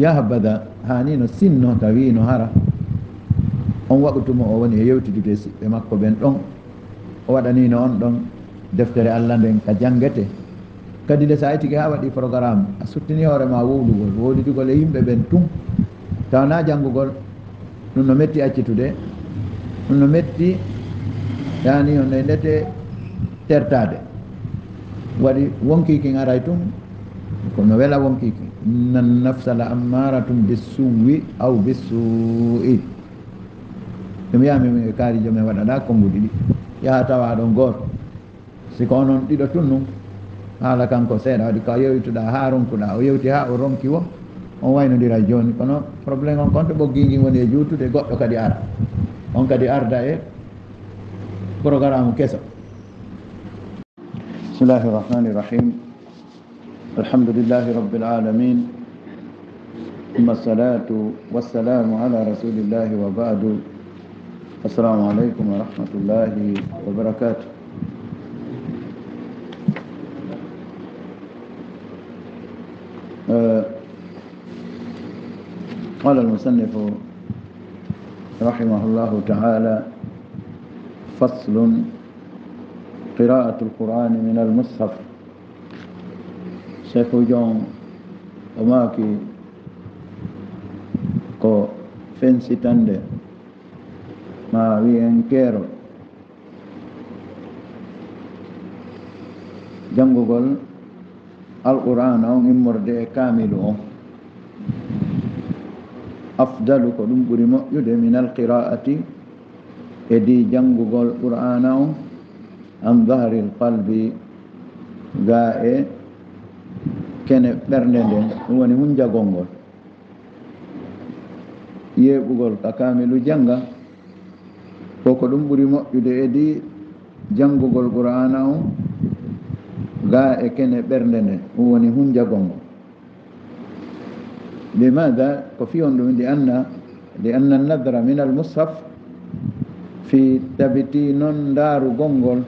yaha bada hanino sinno tawi no hara. On waɓutumo o woni e yewtidude siɓɓe makko ɓen ɗon. O waɗanino on ɗon deftere allah nden ka jangete. Kadi le sayi tigi ha waɗi programme a suttini hoorema wowlugol wowlidugol e yimɓe ɓen tun. Tawna janngugol ɗum no metti accitude ɗum no metti yani on e ndete tertade. Waɗi wonkikin aray tun kono wela wonkiki nan nafsala ammaratum bissuwi aw bissu'i ɗum yami e kaarijo men waɗaɗa konnguɗi ɗi yaha tawa ɗon gooto siko onon ɗiɗo tun num haala kanko seeɗa waɗi ko yewtuɗa ha ronkuɗa o yewti ha o ronki wo on waynodira joni kono probléme on konto ɓoggigi woni e juutude goɗɗo kadi ara on kadi arda e programme keso bismillahi irrahmani irrahim alhamdulillahi rabbil alamin ثم الصلاة والسلام على رسول الله وبعد. السلام عليكم ورحمة الله وبركاته. قال المصنف رحمه الله تعالى فصل قراءة القرآن من المصحف. seko jon o maaki ko fensitande ma wiyen keero. Janngugol alqur'ana on immorde e kamilu on. Afdalu ko ɗum ɓuri moƴƴude min alqira'ati e di janngugol qur'ana on an dahri l qalbi ga e kene ɓernde nden ɗum woni hunjagol ngol yeɓugol ka kamilu jannga koko ɗum ɓuri moƴƴude e di janngugol qur'ana on ga e kene ɓernde nde ɗum woni hunjagol ngol لماذا كفيهم لأن لأن النذر من المصحف في تبتين دار غونغول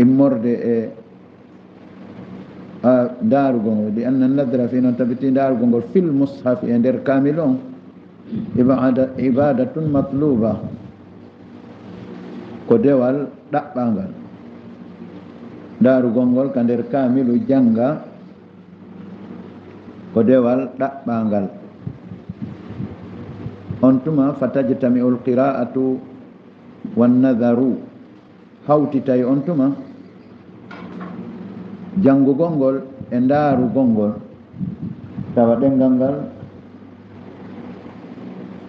إمرد دار غونغول لأن النذر في تبتين دار غونغول في المصحف يندر كاملون عبادة مطلوبة كدوال ɗaɓɓangal darugol ngol ka nder kamilu janga ko dewal ɗaɓɓangal on tuma fatajtami ul qira'atu wannadaru hawtitay on tuma jangugol ngol e ndarugol ngol tawa ɗengal ngal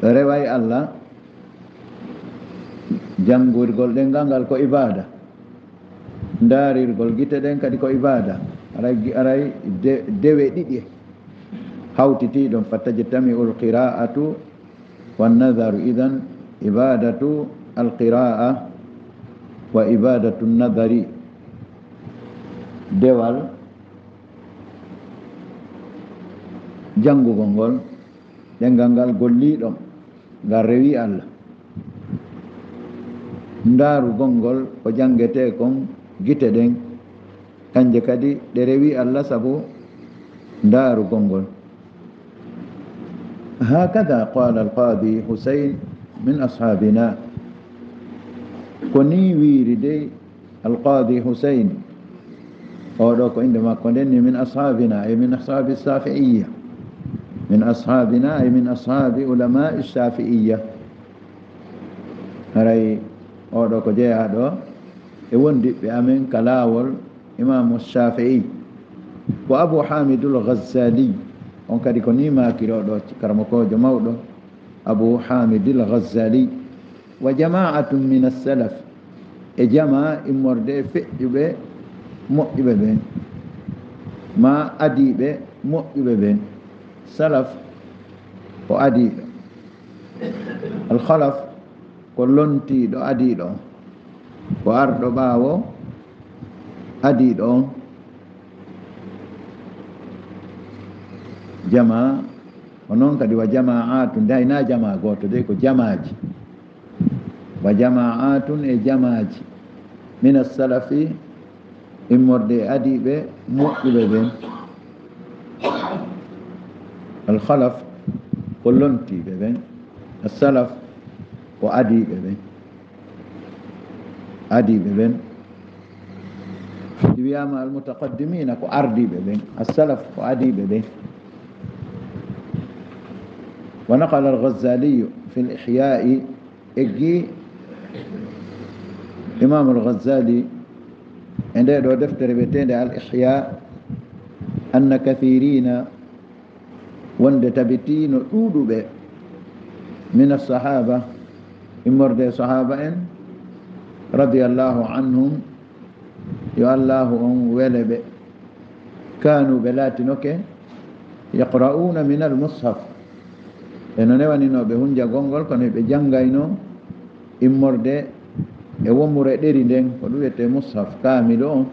reway allah jangurgol ɗengal ngal ko ibada ndarirgol gite ɗen kadi ko ibada aray aray dewe ɗiɗi hawtiti ɗum fatajtami ul qira'atu wannadaru idan ibadatu alqira'a wa ibadatu nadari dewal jangugol ngol ɗengal ngal golliɗon ngal rewi allah ndarugol ngol ko jangete kon gite ɗen kanje kadi ɗe rewi allah saabu ndarugol ngol هكذا قال القاضي حسين من أصحابنا كوني ويردي القاضي حسين أولوك عندما كنني من أصحابنا أي من أصحاب الشافعية من أصحابنا أي من أصحاب علماء الشافعية هري أولوك جاء هذا يوندي بأمين كلاول إمام الشافعي وأبو حامد الغزالي on kadi ko ni makiroɗo karamakojo mawɗo abou hamidil ghazali wa jama'atum min assalaf e jama immorde feƴƴuɓe moƴƴuɓe ɓen ma adiɓe moƴƴuɓe ɓen salaf o adiɗo alhalaf ko lontiɗo adiɗo on ko arɗo ɓaawo adiɗo on jama o noon kadi wa jama'atun de hayna jama gooto de ko jamaji wa jama'atun e jamaji min assalafi immorde e adiiɓe moƴƴuɓe ɓen الخلف قلنتي بيبين السلف وأدي بيبين. أدي بيبين. بياما المتقدمين وأردي بيبين السلف وأدي بيبين. ونقل الغزالي في الإحياء إجي إمام الغزالي عند دفتر بيتين على الإحياء أن كثيرين wonde tabitino ɗuuɗuɓe min assahaba immorde e sahaba en radiallahu anhum yo allahu on wele ɓe. Kanu ɓe laatinoke yaqra'una min almushaf eno newaninoɓe hunja gongol kono ɓe janggayno immorde e, e womure ɗeri nden ko ɗum wiyete mushaf kamil o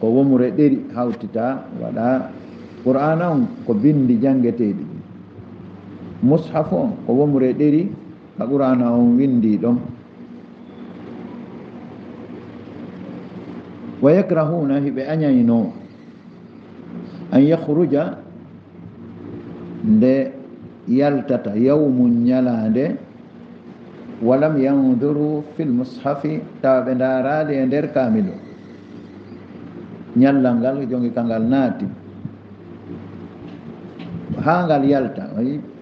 ko womure ɗeri hawtita waɗa qur'ana on ko bindi janngeteɗi mushaf o ko womure ɗeri ka qur'ana on windi ɗon wa yakrahuna hiɓe añayno an yahruja nde yaltata yawmu ñalande walam yanduru fil mushafi tawa ɓe darali e nder kamilo ñallal ngal jongi kangal naati هانغا ليالتا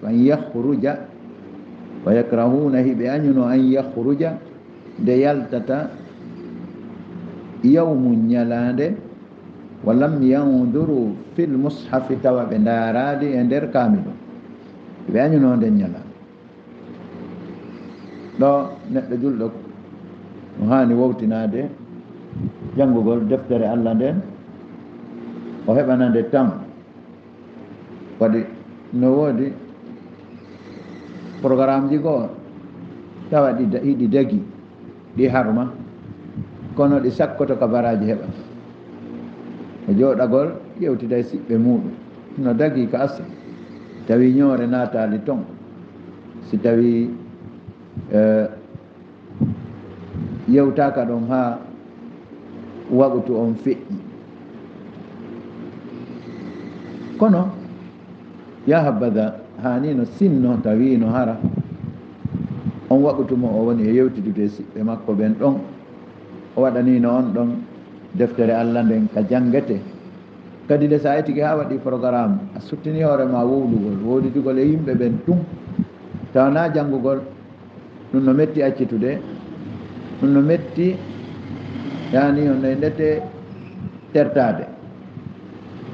أن يخرج ويكرهونه بأن أن يخرج ديالتا يوم يلاند ولم ينظروا في المصحف توا بندارادي اندر كامل بأن ينو دن يلا لا نتجل لك وهاني ووتنا دي جنگو دفتر الله دين. وهبنا دي تامل waɗi no woodi programme ji goo tawa ɗi ɗiɗi dagi ɗi harma. Kono ɗi sakkoto ka baraji heɓa e jooɗagol ƴewtida e siɓɓe muɗum no dagi ka asse tawi ñoore naatali ton si tawi yewtaka ɗon ha waɓutu on feƴƴi kono yahabada hanino sinno tawino hara. On waɓutumo o woni e yewtitude siɓɓe makko ɓen ɗon. O waɗanino on ɗon deftere allah nden ka jangete. Kadi le sa tigi ha waɗi programme a suttini hoorema wowlugol wowlitugol e yimɓe ɓen tum tawana janngugol ɗum no metti accitude ɗum no metti yani onno e ndete tertade.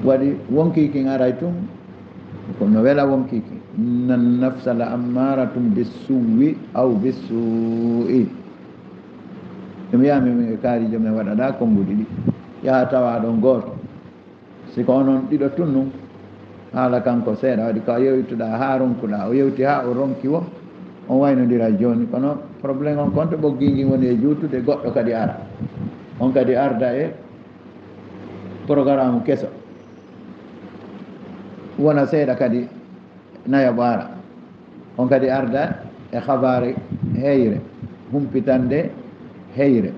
Waɗi wonkiki aray tum kono wela wonkiki inna nafsa la ammaratum bissuwi aw bissui ɗum yami kaarijo men waɗaɗa konnguɗi ɗi yaha tawa ɗon gooto siko onon ɗiɗo tunnum haala kanko seeɗa waɗi ko yewtuɗa ha ronkuɗa o yewti ha o ronki wo. On waynodira joni. Kono probléme on konto ɓoggingui woni e juutude goɗɗo kadi ara. On kadi arda e programme keso wona seeɗa kadi nayo ɓaara. On kadi arda e habare heyre humpitande heyre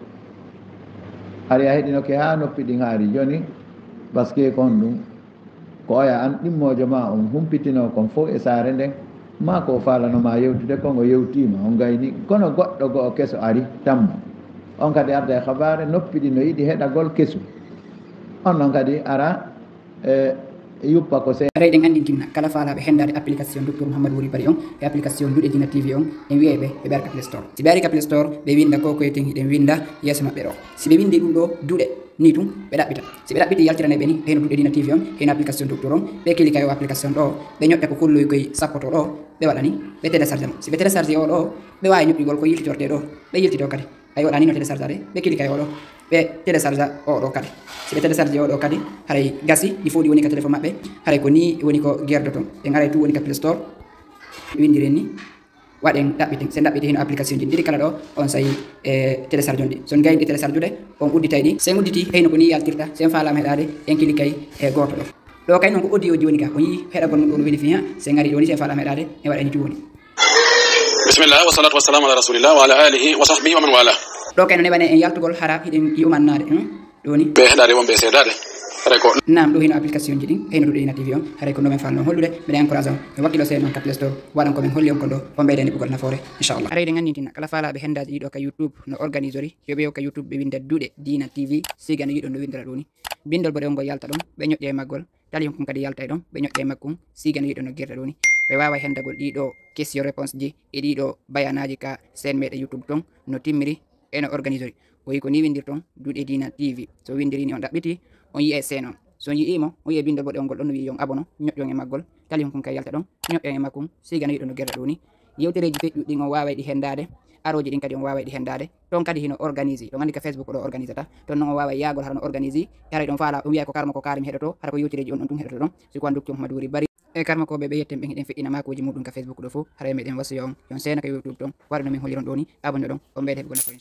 ari a heɗinoke ha noppi ɗin haari joni par ce que kon ɗum ko oya an ɗimmojo ma on humpitino kon fof e saare nden ma ko falanoma yewtude kongo yewtima on gayni kono goɗɗo goo keso ari tamma. On kadi arda e habare noppi ɗi no yiɗi heɗagol kesu. On noon kadi ara e yuppa ko se reyɗen anndi timna kala faalaɓe hendade application docteur mouhamadou wori bari on e application duɗe dina tv on en wiyeɓe ɓe ɓerka play store. Si ɓe ari ka play store ɓe winda ko koyeten hiɗen winda yeeso maɓɓe ɗo si ɓe windi ɗum ɗo duɗe ni tum ɓe ɗaɓɓita si ɓe ɗaɓɓiti yaltirane ɓe ni heno duɗe dina tv on heno application docteur on ɓe kilika yo application ɗo ɓe ñoƴƴa ko kolloy koye sappoto ɗo ɓe waɗani ɓe télécharge mo. Si ɓe télécharge o ɗo ɓe wawi ñoƴƴugol ko yiltitorte ɗo ɓe yiltito kadi ay waɗani no télécharge ade ɓe kilika yo ɗo ɓe télécharge o ɗo kadi ɓe télécharge o ɗo kadi haray gasi ɗi fof ɗi woni ka téléphone maɓɓe haray ko ni woni ko guerde ton en aray tu woni ka play store ɓe windiren ni waɗen ɗaɓɓiten sen ɗaɓɓiti heno application ji ɗiɗi kala ɗo on sayi e télécharge on ɗi son gayni ɗi télécharge ude on udditay ɗi sen udditi heyno ko ni yaltirta sen falama heɗade en kili kay e goto ɗo kay noon ko audio ji woni ka ko yi heɗagol mum ɗo no weli fi ha sen ari ɗo ni sen falama heɗade e waɗani tu woni bisimillah wasalatu wassalamu ala rasulillah wa ala alihi wa sahbihi wa man wala. Ɗo kay no neɓane en yaltugol hara hiɗen yi'umannade ɗoni ɓe heɗade wonɓe seedade haray ko nam ɗo hino application ji ɗin heyno ɗuɗe ina tv on haray ko nomen falno hollude mbiɗa encourage on mi wakkilo seen on ka play store waɗan komin holli on kon ɗo on ɓeydeni ɓugol nafoore inchallah haray ɗe ganditina kala falaɓe hendaji ɗiɗo ka youtube no organise ori yoɓe yo ka youtube ɓe winda duuɗe dina tv siga no yiɗon no windira ɗo ni. Bindol boɗe on ngo yalta ɗon ɓe ñoƴƴe e maggol tali on kum kadi yalta e ɗon ɓe ñoƴƴe e makkum siga no yiɗon no guirta ɗo ni ɓe wawa hendagol ɗiɗo question réponse ji. E ɗiɗo bayanaji ka sen meɗe youtube ton no timmiri eno organisori o wi ko ni windir ton duuɗe dina tv so windirini on ɗaɓɓiti on yiya e sen on. So yi'imo o yiya e bindol boɗe on ngol ɗon no wi yon abono ñoƴƴon e maggol. Tali honkon kay yalta ɗon ñoƴƴon e makkum siga no yiɗo no gerɗa ɗo ni. Yewtereji feƴƴuɗi ɗin on wawa ɗi hendade aroji ɗin kadi on wawa ɗi hendade ton kadi hino organise. Ɗon andi ka facebook ɗo organise ta ton noon on wawa yagol hara no organise. Haray ɗon faala on wiya ko karma ko karimi heɗoto. Hara ko yewtereji on ɗon tum heɗoto ɗon. Siko an doctum madouri bari e karma ko ɓe ɓe yetten ɓe ina ma ko uji muɗum ka facebook ɗo fo haɗa meɗen wasu yo yon sena ka youtube ɗon warno min holiron ɗo ni abonno ɗon on ko na ko